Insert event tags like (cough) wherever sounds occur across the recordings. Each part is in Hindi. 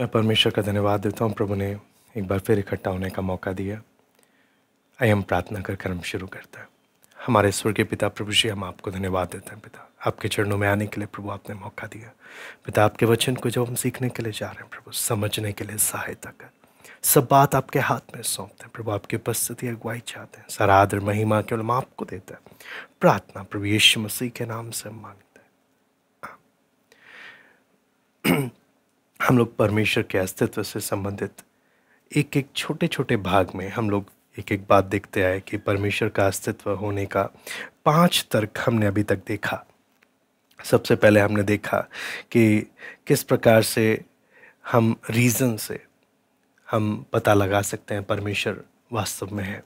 मैं परमेश्वर का धन्यवाद देता हूँ। प्रभु ने एक बार फिर इकट्ठा होने का मौका दिया। आइए हम प्रार्थना कर कर्म शुरू करते हैं। हमारे स्वर के पिता प्रभु जी, हम आपको धन्यवाद देते हैं पिता। आपके चरणों में आने के लिए प्रभु आपने मौका दिया। पिता, आपके वचन को जब हम सीखने के लिए जा रहे हैं प्रभु, समझने के लिए सहायता कर। सब बात आपके हाथ में सौंपते हैं प्रभु, आपकी उपस्थिति अगुवाई चाहते हैं। सारा आदर, महिमा, केवल हम आपको देते हैं। प्रार्थना प्रभु यीशु मसीह के नाम से मांगते हैं। (clears throat) हम लोग परमेश्वर के अस्तित्व से संबंधित एक एक छोटे छोटे भाग में हम लोग एक एक बात देखते आए कि परमेश्वर का अस्तित्व होने का पाँच तर्क हमने अभी तक देखा। सबसे पहले हमने देखा कि किस प्रकार से हम रीज़न से हम पता लगा सकते हैं परमेश्वर वास्तव में है।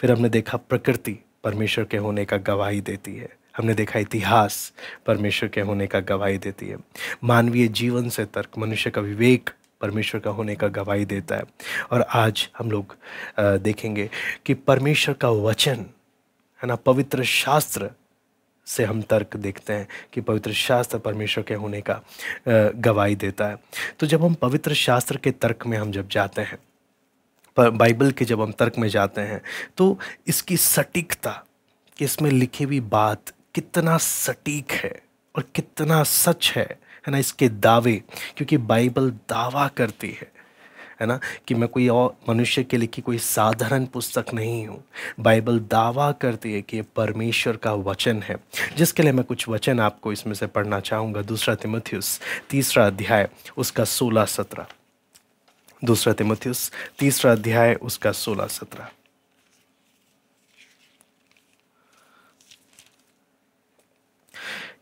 फिर हमने देखा प्रकृति परमेश्वर के होने का गवाही देती है। हमने देखा इतिहास परमेश्वर के होने का गवाही देती है। मानवीय जीवन से तर्क, मनुष्य का विवेक परमेश्वर का होने का गवाही देता है। और आज हम लोग देखेंगे कि परमेश्वर का वचन, है ना, पवित्र शास्त्र से हम तर्क देखते हैं कि पवित्र शास्त्र परमेश्वर के होने का गवाही देता है। तो जब हम पवित्र शास्त्र के तर्क में हम जब जाते हैं बाइबल के जब हम तर्क में जाते हैं तो इसकी सटीकता, कि इसमें लिखी हुई बात कितना सटीक है और कितना सच है है ना, इसके दावे। क्योंकि बाइबल दावा करती है है ना, कि मैं कोई और मनुष्य के लिखी कोई साधारण पुस्तक नहीं हूँ। बाइबल दावा करती है कि ये परमेश्वर का वचन है। जिसके लिए मैं कुछ वचन आपको इसमें से पढ़ना चाहूँगा। दूसरा तिमोथियस, तीसरा अध्याय, उसका सोलह सत्रह। दूसरा तिमोथियस, तीसरा अध्याय, उसका सोलह सत्रह।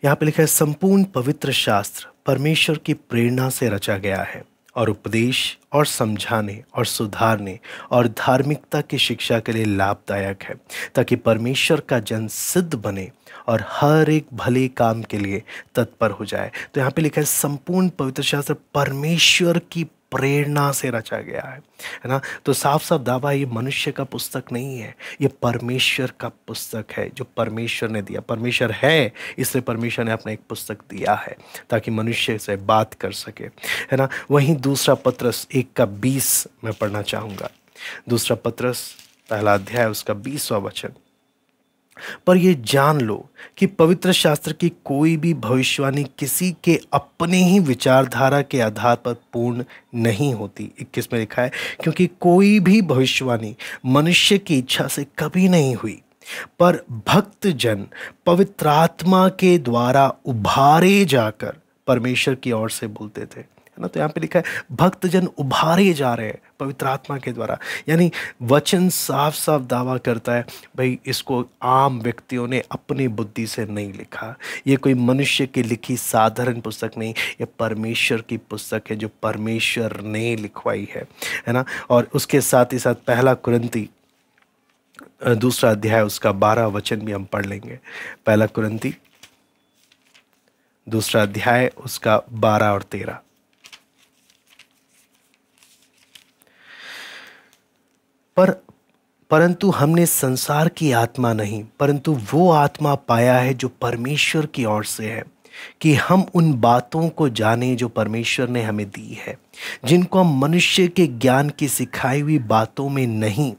यहाँ पे लिखा है, संपूर्ण पवित्र शास्त्र परमेश्वर की प्रेरणा से रचा गया है और उपदेश और समझाने और सुधारने और धार्मिकता की शिक्षा के लिए लाभदायक है, ताकि परमेश्वर का जन सिद्ध बने और हर एक भले काम के लिए तत्पर हो जाए। तो यहाँ पे लिखा है, संपूर्ण पवित्र शास्त्र परमेश्वर की प्रेरणा से रचा गया है है ना? तो साफ़ साफ़ दावा, ये मनुष्य का पुस्तक नहीं है, ये परमेश्वर का पुस्तक है, जो परमेश्वर ने दिया। परमेश्वर है, इसलिए परमेश्वर ने अपना एक पुस्तक दिया है, ताकि मनुष्य से बात कर सके, है ना? वहीं दूसरा पत्रस, एक का बीस मैं पढ़ना चाहूँगा। दूसरा पत्रस, पहला अध्याय, उसका बीसवा वचन। पर यह जान लो कि पवित्र शास्त्र की कोई भी भविष्यवाणी किसी के अपने ही विचारधारा के आधार पर पूर्ण नहीं होती। इक्कीस में लिखा है, क्योंकि कोई भी भविष्यवाणी मनुष्य की इच्छा से कभी नहीं हुई, पर भक्त जन पवित्रात्मा के द्वारा उभारे जाकर परमेश्वर की ओर से बोलते थे। है ना? तो यहाँ पे लिखा है, भक्तजन उभारे जा रहे हैं पवित्र आत्मा के द्वारा। यानी वचन साफ़ साफ़ दावा करता है, भाई, इसको आम व्यक्तियों ने अपनी बुद्धि से नहीं लिखा। ये कोई मनुष्य की लिखी साधारण पुस्तक नहीं, ये परमेश्वर की पुस्तक है जो परमेश्वर ने लिखवाई है। है ना? और उसके साथ ही साथ पहला कुरंती दूसरा अध्याय, उसका बारह वचन भी हम पढ़ लेंगे। पहला कुरंती, दूसरा अध्याय, उसका बारह और तेरह। पर, परंतु हमने संसार की आत्मा नहीं, परंतु वो आत्मा पाया है जो परमेश्वर की ओर से है, कि हम उन बातों को जाने जो परमेश्वर ने हमें दी है, जिनको हम मनुष्य के ज्ञान की सिखाई हुई बातों में नहीं,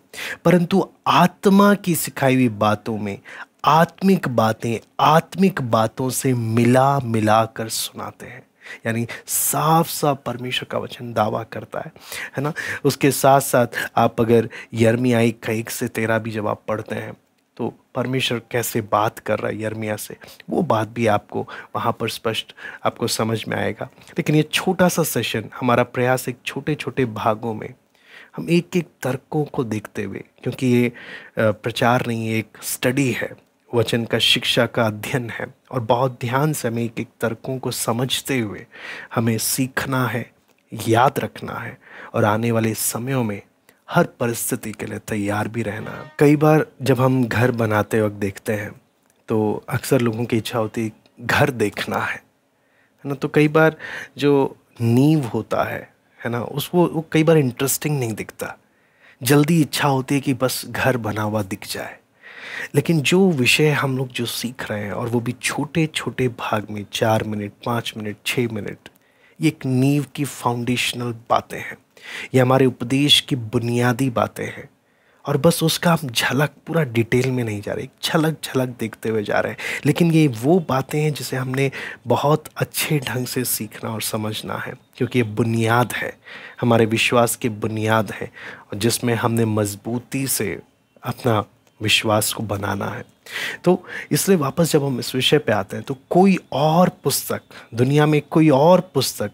परंतु आत्मा की सिखाई हुई बातों में आत्मिक बातें, आत्मिक बातों से मिला मिला कर सुनाते हैं। यानी साफ़ साफ़ परमेश्वर का वचन दावा करता है है ना? उसके साथ साथ आप अगर यर्मियाई का एक से तेरह भी जब आप पढ़ते हैं तो परमेश्वर कैसे बात कर रहा है यर्मिया से, वो बात भी आपको वहाँ पर स्पष्ट आपको समझ में आएगा। लेकिन ये छोटा सा सेशन हमारा प्रयास एक छोटे छोटे भागों में हम एक एक तर्कों को देखते हुए, क्योंकि ये प्रचार नहीं एक स्टडी है वचन का शिक्षा का अध्ययन है और बहुत ध्यान से हमें एक एक तर्कों को समझते हुए हमें सीखना है, याद रखना है और आने वाले समयों में हर परिस्थिति के लिए तैयार भी रहना है। कई बार जब हम घर बनाते वक्त देखते हैं तो अक्सर लोगों की इच्छा होती है घर देखना है है ना? तो कई बार जो नींव होता है है ना? उसको वो कई बार इंटरेस्टिंग नहीं दिखता। जल्दी इच्छा होती है कि बस घर बना हुआ दिख जाए। लेकिन जो विषय हम लोग जो सीख रहे हैं और वो भी छोटे छोटे भाग में, चार मिनट, पाँच मिनट छः मिनट, ये एक नींव की फाउंडेशनल बातें हैं। ये हमारे उपदेश की बुनियादी बातें हैं। और बस उसका हम झलक पूरा डिटेल में नहीं जा रहे झलक झलक देखते हुए जा रहे हैं। लेकिन ये वो बातें हैं जिसे हमने बहुत अच्छे ढंग से सीखना और समझना है, क्योंकि ये बुनियाद है, हमारे विश्वास की बुनियाद है, और जिसमें हमने मजबूती से अपना विश्वास को बनाना है। तो इसलिए वापस जब हम इस विषय पे आते हैं तो कोई और पुस्तक, दुनिया में कोई और पुस्तक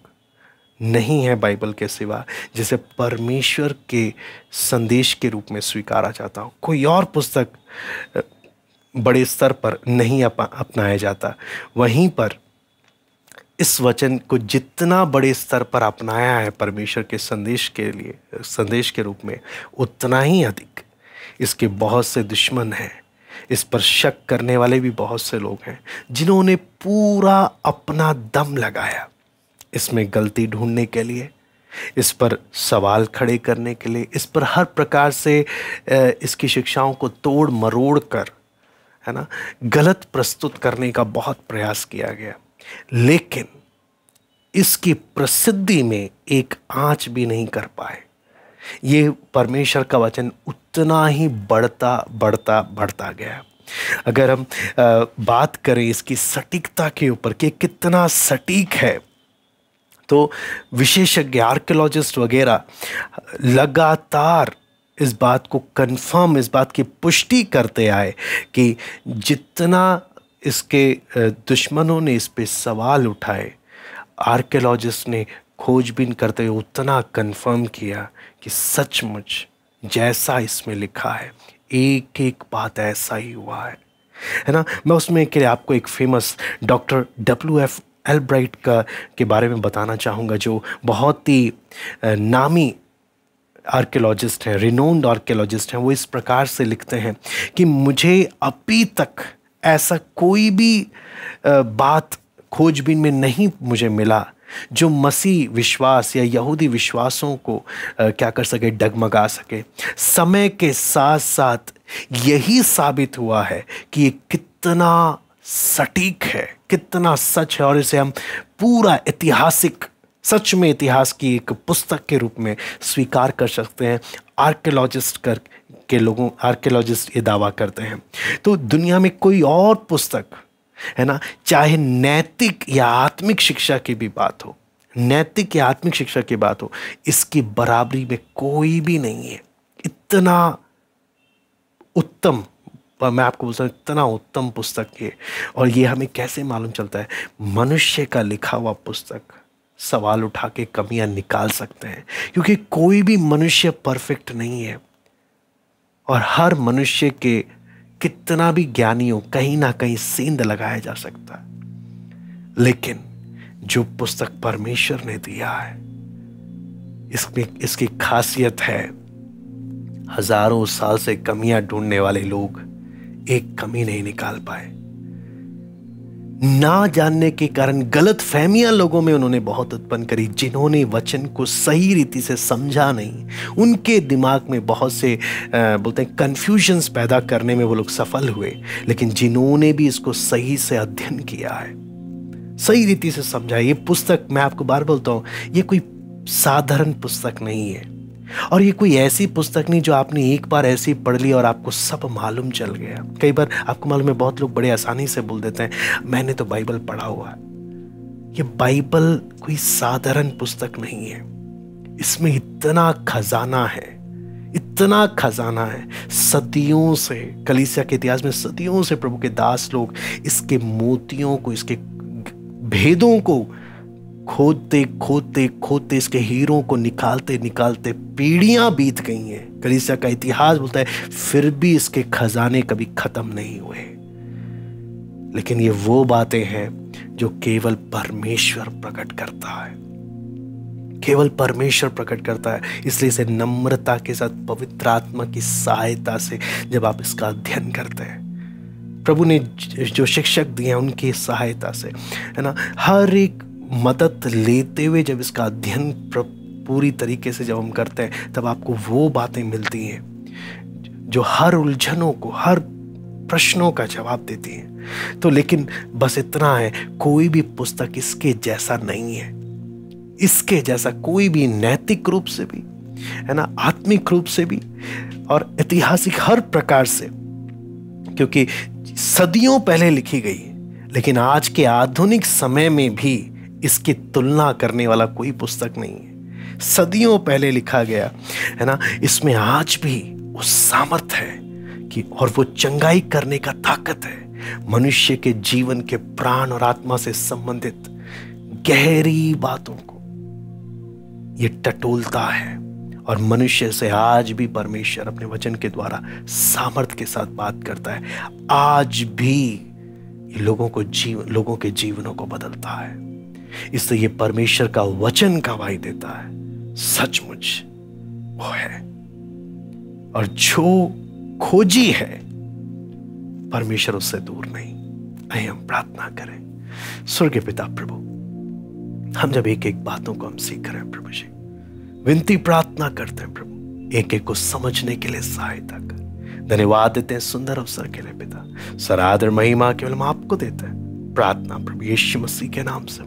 नहीं है बाइबल के सिवा, जिसे परमेश्वर के संदेश के रूप में स्वीकारा जाता हो। कोई और पुस्तक बड़े स्तर पर नहीं अपनाया जाता। वहीं पर इस वचन को जितना बड़े स्तर पर अपनाया है परमेश्वर के संदेश के लिए, संदेश के रूप में, उतना ही अधिक। इसके बहुत से दुश्मन हैं। इस पर शक करने वाले भी बहुत से लोग हैं, जिन्होंने पूरा अपना दम लगाया। इसमें गलती ढूँढने के लिए, इस पर सवाल खड़े करने के लिए, इस पर हर प्रकार से इसकी शिक्षाओं को तोड़ मरोड़ कर, है ना, गलत प्रस्तुत करने का बहुत प्रयास किया गया। लेकिन इसकी प्रसिद्धि में एक आँच भी नहीं कर पाए। ये परमेश्वर का वचन उतना ही बढ़ता बढ़ता बढ़ता गया। अगर हम बात करें इसकी सटीकता के ऊपर कि कितना सटीक है तो विशेषज्ञ, आर्कियोलॉजिस्ट वगैरह लगातार इस बात को कंफर्म इस बात की पुष्टि करते आए कि जितना इसके दुश्मनों ने इस पे सवाल उठाए, आर्कियोलॉजिस्ट ने खोजबीन करते हुए उतना कंफर्म किया कि सचमुच जैसा इसमें लिखा है एक एक बात ऐसा ही हुआ है। है ना? मैं उसमें के लिए आपको एक famous doctor W F Albright का, के बारे में बताना चाहूँगा, जो बहुत ही नामी आर्कियोलॉजिस्ट हैं रिनोन्ड आर्कियोलॉजिस्ट हैं। वो इस प्रकार से लिखते हैं कि मुझे अभी तक ऐसा कोई भी बात खोजबीन में नहीं मुझे मिला जो मसीह विश्वास या यहूदी विश्वासों को क्या कर सके, डगमगा सके। समय के साथ साथ यही साबित हुआ है कि ये कितना सटीक है, कितना सच है और इसे हम पूरा ऐतिहासिक, सच में इतिहास की एक पुस्तक के रूप में स्वीकार कर सकते हैं। आर्कियोलॉजिस्ट कर के लोगों, आर्कियोलॉजिस्ट ये दावा करते हैं। तो दुनिया में कोई और पुस्तक है ना? चाहे नैतिक या आत्मिक शिक्षा की भी बात हो, नैतिक या आत्मिक शिक्षा की बात हो, इसकी बराबरी में कोई भी नहीं है। इतना उत्तम, मैं आपको बोलता हूँ, इतना उत्तम पुस्तक है और ये हमें कैसे मालूम चलता है? मनुष्य का लिखा हुआ पुस्तक सवाल उठा के कमियाँ निकाल सकते हैं, क्योंकि कोई भी मनुष्य परफेक्ट नहीं है। और हर मनुष्य के कितना भी ज्ञानी हो, कहीं ना कहीं सेंध लगाया जा सकता है। लेकिन जो पुस्तक परमेश्वर ने दिया है, इसमें, इसकी खासियत है, हज़ारों साल से कमियाँ ढूँढने वाले लोग एक कमी नहीं निकाल पाए। ना जानने के कारण गलत फहमियाँ लोगों में उन्होंने बहुत उत्पन्न करी जिन्होंने वचन को सही रीति से समझा नहीं। उनके दिमाग में बहुत से आ, बोलते हैं कन्फ्यूजन्स पैदा करने में वो लोग सफल हुए लेकिन जिन्होंने भी इसको सही से अध्ययन किया है सही रीति से समझा ये पुस्तक मैं आपको बार बोलता हूँ ये कोई साधारण पुस्तक नहीं है। और ये कोई ऐसी पुस्तक नहीं जो आपने एक बार ऐसी पढ़ ली और आपको सब मालूम चल गया। कई बार आपको मालूम है बहुत लोग बड़े आसानी से बोल देते हैं, मैंने तो बाइबल पढ़ा हुआ है। ये बाइबल कोई साधारण पुस्तक नहीं है। इसमें इतना खजाना है, इतना खजाना है, सदियों से, कलीसिया के इतिहास में सदियों से प्रभु के दास लोग इसके मोतियों को, इसके भेदों को खोदते खोदते खोदते इसके हीरों को निकालते निकालते पीढ़ियाँ बीत गई हैं। कलीसिया का इतिहास बोलता है, फिर भी इसके खजाने कभी खत्म नहीं हुए। लेकिन ये वो बातें हैं जो केवल परमेश्वर प्रकट करता है। केवल परमेश्वर प्रकट करता है, इसलिए इसे नम्रता के साथ पवित्र आत्मा की सहायता से जब आप इसका अध्ययन करते हैं। प्रभु ने जो शिक्षक दिए हैं, उनकी सहायता से, है ना? हर एक मदद लेते हुए जब इसका अध्ययन पूरी तरीके से जब हम करते हैं, तब आपको वो बातें मिलती हैं, जो हर उलझनों को, हर प्रश्नों का जवाब देती हैं। तो लेकिन बस इतना है, कोई भी पुस्तक इसके जैसा नहीं है। इसके जैसा कोई भी नैतिक रूप से भी, है ना, आत्मिक रूप से भी और ऐतिहासिक हर प्रकार से, क्योंकि सदियों पहले लिखी गई लेकिन आज के आधुनिक समय में भी इसकी तुलना करने वाला कोई पुस्तक नहीं है। सदियों पहले लिखा गया, है ना? इसमें आज भी वो सामर्थ है कि, और वो चंगाई करने का ताकत है। मनुष्य के जीवन के प्राण और आत्मा से संबंधित गहरी बातों को। ये टटोलता है, और मनुष्य से आज भी परमेश्वर अपने वचन के द्वारा सामर्थ्य के साथ बात करता है। आज भी ये लोगों को जीवन लोगों के जीवनों को बदलता है। इससे ये परमेश्वर का वचन गवाही देता है। सचमुच, वो है। और जो खोजी है, परमेश्वर उससे दूर नहीं। आइए हम प्रार्थना करें। स्वर्ग पिता प्रभु, हम जब एक एक बातों को हम सीख रहे हैं प्रभु जी, विनती प्रार्थना करते हैं प्रभु। एक एक को समझने के लिए सहायता कर। धन्यवाद देते हैं सुंदर अवसर के लिए पिता। सरादर महिमा केवल हम आपको देते हैं। प्रार्थना प्रभु यीशु मसीह के नाम से